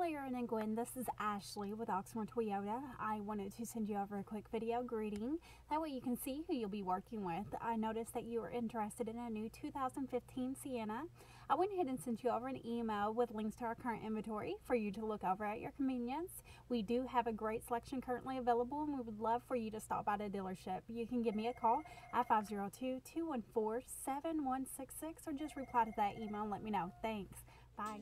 Hello, Larin and Gwinn. This is Ashley with Oxmoor Toyota. I wanted to send you over a quick video greeting. That way you can see who you'll be working with. I noticed that you were interested in a new 2015 Sienna. I went ahead and sent you over an email with links to our current inventory for you to look over at your convenience. We do have a great selection currently available and we would love for you to stop by the dealership. You can give me a call at 502-214-7166 or just reply to that email and let me know. Thanks. Bye.